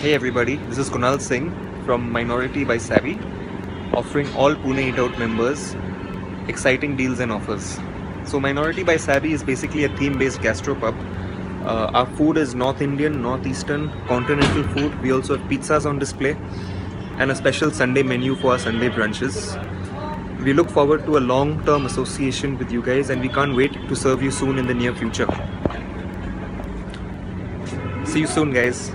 Hey everybody, this is Kunal Singh from Mineority by Saby, offering all Pune Eat Out members exciting deals and offers. So Mineority by Saby is basically a theme-based gastropub. Uh, our food is North Indian, Northeastern, continental food. We also have pizzas on display and a special Sunday menu for our Sunday brunches. We look forward to a long-term association with you guys and we can't wait to serve you soon in the near future. See you soon guys.